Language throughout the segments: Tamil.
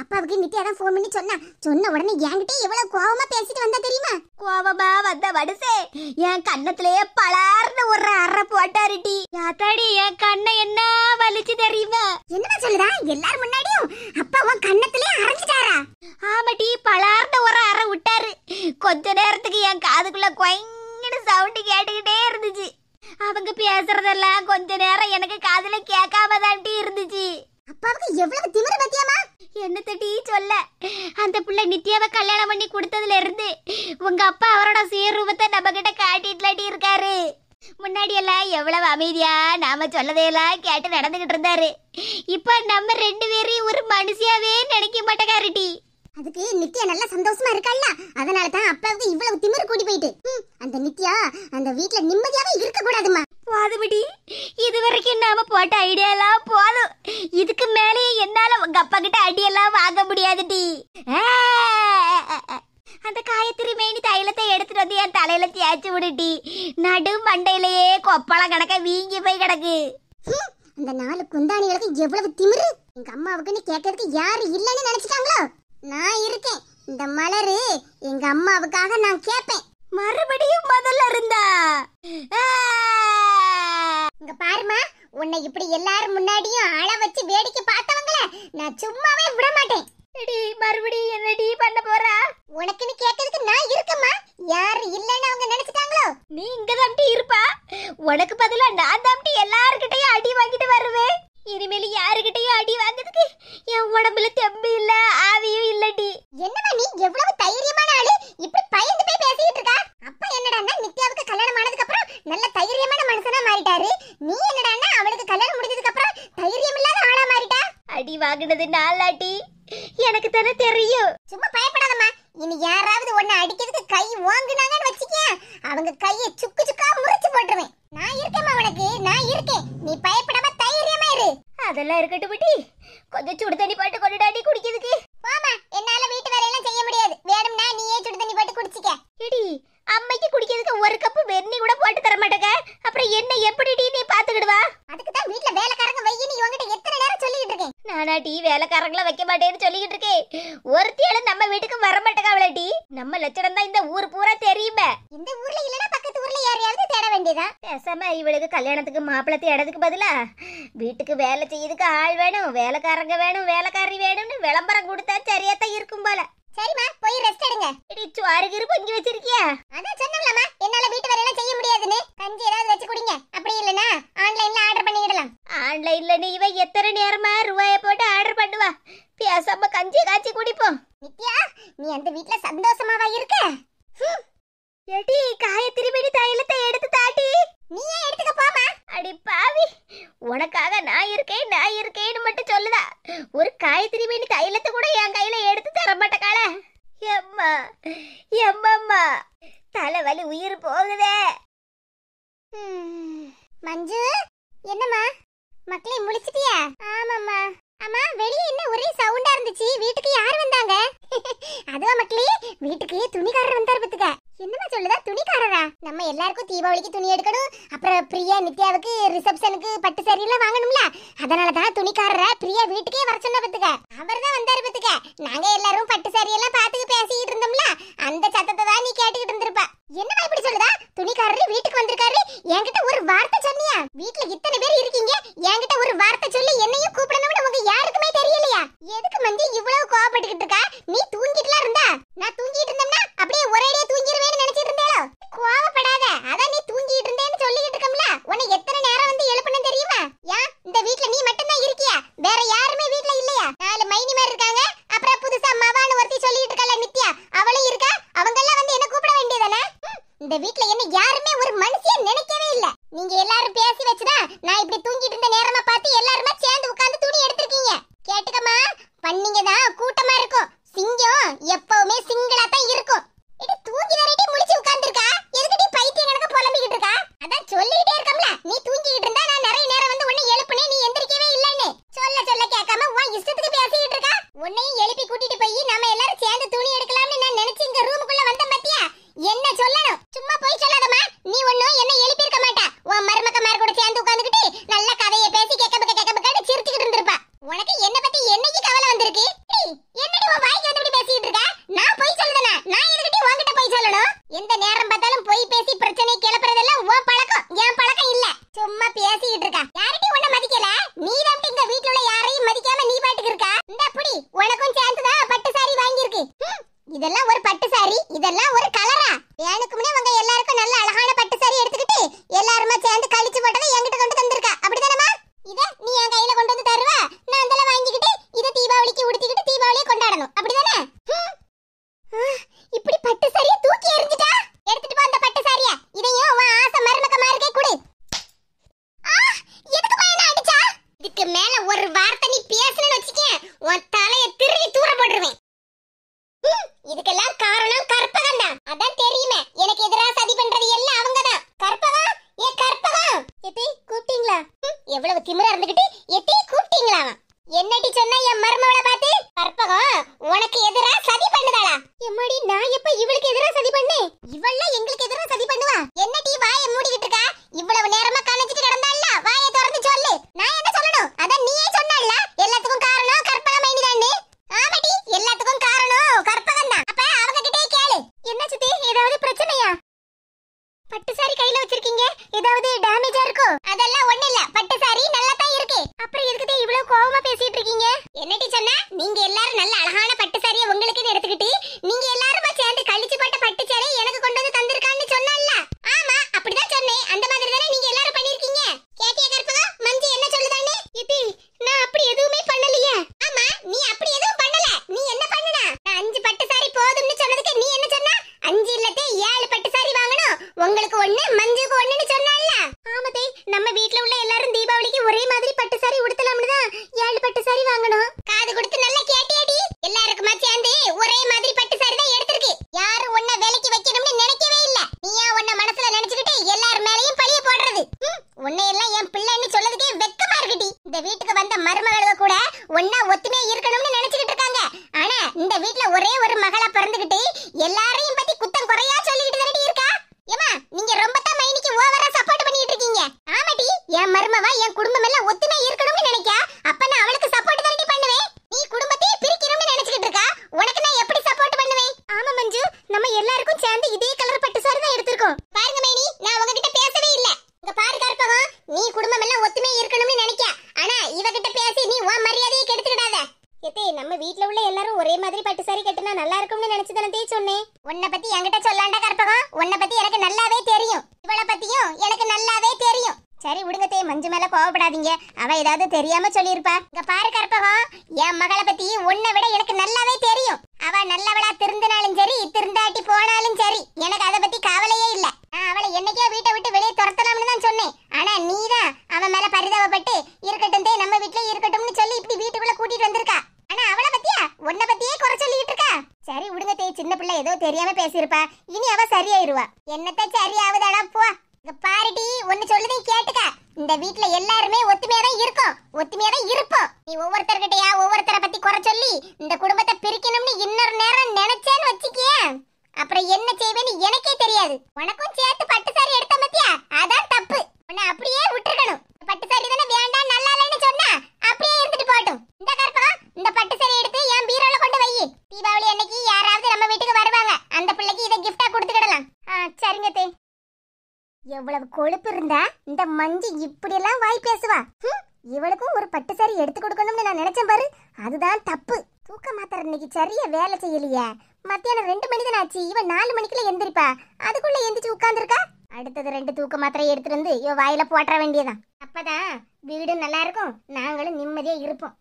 அப்பாவுக்கு நித்யா தான் ஃபோன் பண்ணி சொன்னா. சொன்ன உடனே என்கிட்ட எவ்வளவு கோவமா பேசிட்டு வந்தா தெரியுமா? கோவமா வந்த வடுசே என் கண்ணத்திலேயே பலார்னு ஒரு அற போட்டாருடி. யாத்தாடி என் கண்ணை என்ன வலிச்சு தெரியுமா? என்னமா சொல்லுதா? எல்லாரும் முன்னாடியும் அப்பா உன் கண்ணத்திலே அரைஞ்சிட்டாரா? ஆமாட்டி பலார்னு ஒரு அற விட்டாரு. கொஞ்ச நேரத்துக்கு என் காதுக்குள்ள கொயங்கன்னு சவுண்டு கேட்டுக்கிட்டே இருந்துச்சு. அவங்க பேசுறதெல்லாம் கொஞ்ச நேரம் எனக்கு காதுல கேட்காம தாண்டி இருந்துச்சு. அப்பாவுக்கு எவ்வளவு திமிரு பத்தியாமா என்ன தட்டி சொல்ல? அந்த புள்ள நித்யாவை கல்யாணம் பண்ணி கொடுத்ததுல இருந்து உங்க அப்பா அவரோட சீரூபத்தை நம்ம கிட்ட காட்டிட்டுலாட்டி இருக்காரு. முன்னாடி எல்லாம் எவ்வளவு அமைதியா நாம சொல்லதையெல்லாம் கேட்டு நடந்துகிட்டு இருந்தாரு. இப்ப நம்ம ரெண்டு பேரையும் ஒரு மனுஷியாவே நினைக்க மாட்டேக்காருடி அதுக்கு நித்யா நல்லா சந்தோஷமா இருக்காள்ல? அதனால தான் அப்பாவுக்கு இவ்வளவு திமிரு கூடி போயிட்டு. அந்த நித்யா அந்த வீட்ல நிம்மதியாவே இருக்க கூடாதுமா போதுமடி இது வரைக்கும் நாம போட்ட ஐடியாலாம் போதும். இதுக்கு மேலே என்னால உங்க அப்பா கிட்ட அடியெல்லாம் வாங்க முடியாதுடி. ஆ! அந்த காயத்திரி மேனி தைலத்தை எடுத்துட்டு வந்து என் தலையில தேய்ச்சி விடுடி. நடு மண்டையிலேயே கொப்பளம் கிடக்க வீங்கி போய் கிடக்கு. அந்த நாலு குந்தாணிகளுக்கு எவ்வளவு திமிரு? எங்க அம்மாவுக்குன்னு கேட்கறதுக்கு யாரு இல்லைன்னு நினைச்சிட்டாங்களோ? நான் இருக்கேன். இந்த மலரு எங்க அம்மாவுக்காக நான் கேட்பேன். மறுபடியும் முதல்ல இருந்தா! இங்க பாருமா உன்னை இப்படி எல்லாரும் முன்னாடியும் அழ வச்சு வேடிக்கை பார்த்தவங்கள நான் சும்மாவே விட மாட்டேன். எடி மறுபடியும் என்னடி பண்ண போறா? உனக்குன்னு கேட்கறதுக்கு நான் இருக்கேம்மா. யாரு இல்லைன்னு அவங்க நினைச்சிட்டாங்களோ? நீ இங்க தாம்டி இருப்பா. உனக்கு பதிலா நான் தாம்டி எல்லார்கிட்டயும் அடி வாங்கிட்டு வருவேன். இனிமேல் யாருகிட்டயும் அடி வாங்குறதுக்கு என் உடம்புல தெம்பு இல்ல ஆவியும் இல்லடி. என்னம்மா நீ எவ்வளவு தைரியமான ஆளு? இப்படி பயந்து போய் பேசிட்டு இருக்கா? அப்பா என்னடான்னா நித்யாவுக்கு கல்யாணம் ஆனதுக்கு அப்புறம் நல்ல தைரியமான மனுஷனா மாறிட்டாரு. நீ என்னடான்னா அவளுக்கு கல்யாணம் முடிஞ்சதுக்கு அப்புறம் தைரியம் இல்லாத ஆளா மாறிட்டா? அடி வாங்கினது நாளாட்டி. எனக்கு தானே தெரியும். சும்மா பயப்படாதம்மா. இனி யாராவது உன்னை அடிக்கிறதுக்கு கை ஓங்குனாங்கன்னு வச்சுக்க. அவங்க கையை சுக்கு சுக்கா முறிச்சு போட்டுருவேன். நான் இருக்கேம்மா உனக்கு நான் இருக்கேன். நீ பயப்படாம தைரியமா இரு. அதெல்லாம் இருக்கட்டும் பட்டி கொஞ்சம் சுடு தண்ணி போட்டு கொண்டுடாடி குடிக்கிறதுக்கு போமா என்னால வீட்டு வேலையெல்லாம் செய்ய முடியாது வேணும்னா நீயே சுடு தண்ணி போட்டு குடிச்சிக்க எடி அம்மைக்கு குடிக்கிறதுக்கு ஒரு கப்பு வெண்ணி கூட போட்டு தர மாட்டேங்க அப்புறம் என்ன எப்படிடி நீ பாத்துக்கிடுவா அதுக்கு தான் வீட்ல வேலைக்காரங்க வையின்னு இவங்கிட்ட எத்தனை நேரம் சொல்லிட்டு இருக்கேன் நானா டீ வேலைக்காரங்கள வைக்க மாட்டேன்னு சொல்லிக்கிட்டு இருக்கேன் ஒருத்தியால நம்ம வீட்டுக்கு வர மாட்டேங்க டீ நம்ம லட்சணம் தான் இந்த ஊர் பூரா தெரியுமே இந்த ஊர்ல இல்லனா பக்கத்து ஊர்ல யாரையாவது தேட வேண்டியதா பேசாம இவளுக்கு கல்யாணத்துக்கு மாப்பிள்ளை தேடதுக்கு பதிலா வீட்டுக்கு வேலை செய்யறதுக்கு ஆள் வேணும் வேலைக்காரங்க வேணும் வேலைக்காரி வேணும்னு விளம்பரம் கொடுத்தா சரியாத்தான் இருக்கும் போல. சரிம்மா போய் ரெஸ்ட் எடுங்க. இடி சுவாரு கிரு பொங்கி வச்சிருக்கியா? அதான் சொன்னோம்லம்மா என்னால வீட்டு வேலையெல்லாம் செய்ய முடியாதுன்னு. கஞ்சி ஏதாவது வச்சு குடிங்க. அப்படி இல்லனா ஆன்லைன்ல ஆர்டர் பண்ணிடலாம் ஆன்லைன்ல நீ இவ எத்தனை நேரமா ரூபாய போட்டு ஆர்டர் பண்ணுவா? பேசாம கஞ்சி காய்ச்சி குடிப்போம். நித்யா நீ அந்த வீட்ல சந்தோஷமாவா இருக்க ஹம், எடி காயத்திரி மணி தைலத்தை எடுத்து தாட்டி நீயே எடுத்துக்க போமா அடி பாவி உனக்காக நான் இருக்கேன் நான் இருக்கேன்னு மட்டும் சொல்லுதா ஒரு காயத்திரி மணி தைலத்தை கூட என் கையில எடுத்து தர மாட்டேக்கால எம்மா எம்மம்மா தலைவலி உயிர் போகுதே. மஞ்சு என்னம்மா? மக்களே முடிச்சிட்டியா ஆமாம்மா. அம்மா வெளியே என்ன ஒரே சவுண்டா இருந்துச்சு? வீட்டுக்கு யார் வந்தாங்க? அதுவா மக்களே வீட்டுக்கு துணிக்காரர் வந்தார் பத்துக்க என்னமா சொல்லுதா? துணிக்காரரா? நம்ம எல்லாருக்கும் தீபாவளிக்கு துணி எடுக்கணும். அப்புறம் பிரியா நித்யாவுக்கு ரிசப்ஷனுக்கு பட்டு saree எல்லாம் வாங்கணும்ல. அதனால தான் துணிக்காரரை? பிரியா வீட்டுக்கே வர சொன்ன பத்துக்க அவர் தான் வந்தார் பத்துக்க நாங்க எல்லாரும் பட்டு saree எல்லாம் பார்த்து பேசிக்கிட்டு இருந்தோம்ல. அந்த சத்தத்தை தான் நீ கேட்டுக்கிட்டு இருந்திருப்ப. என்னமா இப்படி சொல்லுதா? துணிக்காரரு வீட்டுக்கு வந்திருக்காரு. என்கிட்ட ஒரு வார்த்தை சொன்னியா? வீட்டுல இத்தனை பேர் இருக்கீங்க. என்கிட்ட ஒரு வார்த்தை உனக்கு என்ன பத்தி என்னைக்கு கவலை வந்திருக்கு? என்னடி உன் வாய்க்கு வந்து பேசிட்டு இருக்க? நான் போய் சொல்லுதனா நான் எதுக்கிட்டி உன்கிட்ட போய் சொல்லணும்? எந்த நேரம் பார்த்தாலும் போய் பேசி பிரச்சனை கிளப்புறதெல்லாம் உன் பழக்கம். என் பழக்கம் இல்ல. சும்மா பேசிக்கிட்டு இருக்கா. யார்கிட்டயும் உன்ன மதிக்கல. நீ தான் இந்த வீட்டுல உள்ள யாரையும் மதிக்காம நீ பாட்டுக்கு இருக்கா. இந்த புடி உனக்கும் சேர்ந்து தான் பட்டு சாரி வாங்கியிருக்கு. இதெல்லாம் ஒரு பட்டு சாரி இதெல்லாம் ஒரு கலரா வேணும் பிரச்சனையா பட்டு சாரி கையில வச்சிருக்கீங்க? ஏதாவது டேமேஜா இருக்கோ? அதெல்லாம் ஒண்ணு இல்ல. பட்டு சாரி நல்லா தான் இருக்கு. அப்புறம் எதுக்கு இவ்வளவு கோவமா பேசிட்டு இருக்கீங்க? என்ன சொன்னா? நீங்க எல்லாரும் நல்ல அழகான பட்டு சாரியை உங்களுக்கு எடுத்துக்கிட்டு நீ எத்தே நம்ம வீட்ல உள்ள எல்லாரும் ஒரே மாதிரி பட்டு சாரி கட்டினா நல்லா இருக்கும்னு நினைச்சு தானே சொன்னேன். உன்னை பத்தி என்கிட்ட சொல்லாண்டா கற்பகம்? உன்னை பத்தி எனக்கு நல்லாவே தெரியும். இவளை பத்தியும் எனக்கு நல்லாவே தெரியும். சரி விடுங்க தே மஞ்சு மேல கோவப்படாதீங்க. அவ ஏதாவது தெரியாம சொல்லியிருப்பா. இங்க பாரு கற்பகம் என் மகளை பத்தி உன்னை விட எனக்கு நல்லாவே தெரியும் அவ நல்லவளா திருந்தினாலும் சரி திருந்தாட்டி போனாலும் சரி எனக்கு அதை பத்தி கவலையே இல்ல நான் அவளை என்னைக்கோ வீட்டை விட்டு வெளியே துரத்தலாம்னு தான் சொன்னேன் ஆனா நீதான் அவன் மேல பரிதாபப்பட்டு இருக்கட்டும் தே நம்ம வீட்லயே இருக்கட்டும்னு சொல்லி இப்படி வீட்டுக்குள்ள கூட்டிட்டு வந்திருக்கா ஆனா அவளை பத்தியா உன்னை பத்தியே குறை சொல்லிட்டு இருக்கா சரி விடுங்க தே சின்ன பிள்ளை ஏதோ தெரியாம பேசியிருப்பா இனி அவ சரியாயிருவா என்னத்த சரியாவுதாடா போ இங்க பாருடி ஒன்னு சொல்லுதே கேட்டுக்க இந்த வீட்ல எல்லாருமே ஒத்துமையா தான் இருக்கோம். ஒத்துமையா தான் இருப்போம். நீ ஒவ்வொருத்தர்கிட்டயா ஒவ்வொருத்தரை பத்தி குறை சொல்லி இந்த குடும்பத்தை பிரிக்கணும்னு இன்னொரு நேரம் நினைச்சேன்னு வச்சுக்கியே. அப்புறம் என்ன செய்வேன்னு எனக்கே தெரியாது. உனக்கும் சேர்த்து பட்டு சாரி எடுத்த மத்தியா அதான் தப்பு. உன்னை அப்படியே விட்டுருக்கணும். பட்டு சாரி தானே வேண்டாம் நல்லா இல்லைன்னு சொன்னா அப்படியே இருந்துட்டு போட்டும் இந்த கற்பகம் இந்த பட்டு சாரி எடுத்து என் பீரோல கொண்டு வை தீபாவளி அன்னைக்கு யாராவது நம்ம வீட்டுக்கு வருவாங்க அந்த பிள்ளைக்கு இதை கிஃப்டா கொடுத்துக்கிடலாம் ஆ சரிங்க தே எவ்வளவு கொழுப்பு இருந்தா இந்த மஞ்சு இப்படியெல்லாம் வாய் பேசுவா? இவளுக்கும் ஒரு பட்டு சாரி எடுத்து கொடுக்கணும்னு நான் நினைச்சேன் பாரு. அதுதான் தப்பு. தூக்க மாத்திர இன்னைக்கு சரியா வேலை செய்யலையே. மத்தியானம் ரெண்டு மணி தான் ஆச்சு இவன் நாலு மணிக்குள்ள எந்திரிப்பா. அதுக்குள்ள எந்திரிச்சு உட்காந்துருக்கா அடுத்தது ரெண்டு தூக்க மாத்திரையை எடுத்துட்டு வந்து இவன் வாயில போட்டுற வேண்டியதான் அப்பதான் வீடு நல்லா இருக்கும். நாங்களும் நிம்மதியா இருப்போம்.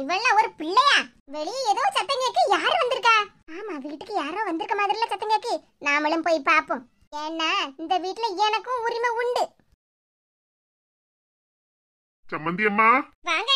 இவெல்லாம் ஒரு பிள்ளையா? வெளியே ஏதோ சத்தம் கேட்க யார் வந்திருக்கா? ஆமா வீட்டுக்கு யாரோ வந்திருக்க மாதிரில சத்தம் கேக்கு நாமளும் போய் பாப்போம் ஏன்னா இந்த வீட்ல எனக்கும் உரிமை உண்டு. சம்மந்தி அம்மா வாங்க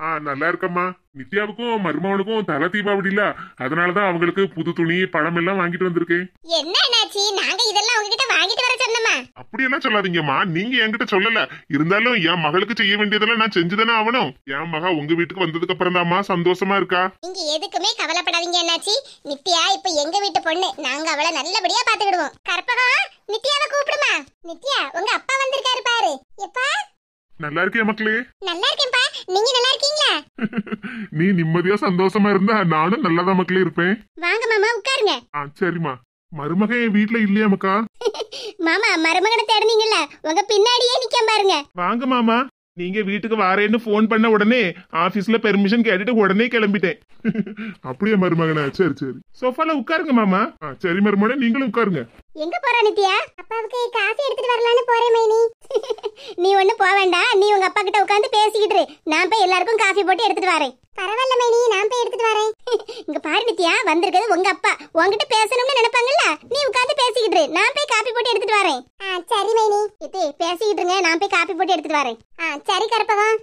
ஆ நல்லா இருக்கம்மா. நித்யாவுக்கும் மருமவனுக்கும் தலை தீபாவளி இல்ல. அதனாலதான் அவங்களுக்கு புது துணி பழம் எல்லாம் வாங்கிட்டு வந்திருக்கேன். என்ன அண்ணாச்சி நாங்க இதெல்லாம் உங்ககிட்ட வாங்கிட்டு வர சொன்னோமா? அப்படியெல்லாம் சொல்லாதீங்கம்மா. நீங்க என்கிட்ட சொல்லல. இருந்தாலும் என் மகளுக்கு செய்ய வேண்டியதெல்லாம் நான் செஞ்சுதானே ஆகணும். என் மக உங்க வீட்டுக்கு வந்ததுக்கு அப்புறம் தாம்மா சந்தோஷமா இருக்கா? நீங்க எதுக்குமே கவலைப்படாதீங்க அண்ணாச்சி நித்யா இப்ப எங்க வீட்டு பொண்ணு. நாங்க அவளை நல்லபடியா பாத்துக்கிடுவோம் கற்பகம் நித்யாவை கூப்பிடுமா? நித்யா உங்க அப்பா வந்திருக்காரு பாரு. எப்பா? நல்லா இருக்கே மக்களே. நல்லா இருக்கேன்ப்பா. நீங்க நல்லா இருக்கீங்களா? நீ நிம்மதியா சந்தோஷமா இருந்தா நானும் நல்லாதான் மக்களே இருப்பேன். வாங்க மாமா உட்காருங்க. ஆ சரிம்மா. மருமகன் என் வீட்டுல இல்லையா மக்கா? மாமா மருமகனை தேடுனீங்கல்ல. உங்க பின்னாடியே நிக்க பாருங்க. வாங்க மாமா. நீங்க வீட்டுக்கு வாரேன்னு ஃபோன் பண்ண உடனே ஆபீஸ்ல பெர்மிஷன் கேட்டுட்டு உடனே கிளம்பிட்டேன். அப்படியே மருமகனா சரி சரி. சோஃபால உட்காருங்க மாமா. ஆ, சரி மருமகனே நீங்களும் உட்காருங்க. எங்க போற நித்யா? அப்பாவுக்கு காஃபி எடுத்துட்டு வரலான்னு போறேன் மைனி. நீ ஒண்ணு போக வேண்டாம். நீ உங்க அப்பா கிட்ட உட்காந்து பேசிக்கிட்டு இரு. நான் போய் எல்லாருக்கும் காஃபி போட்டு எடுத்துட்டு வரேன். பரவாயில்ல மைனி. நான் போய் எடுத்துட்டு வரேன். இங்க பாரு நித்யா. வந்திருக்கிறது உங்க அப்பா. உன்கிட்ட பேசணும்னு நினைப்பாங்கல்ல? நீ உட்காந்து பேசிக்கிட்டு. நான் போய் காஃபி போட்டு எடுத்துட்டு வரேன். சரி மைனி. இது பேசிக்கிட்டு இருங்க. நான் போய் காஃபி போட்டு எடுத்துட்டு வரேன். சரி கருப்பகம்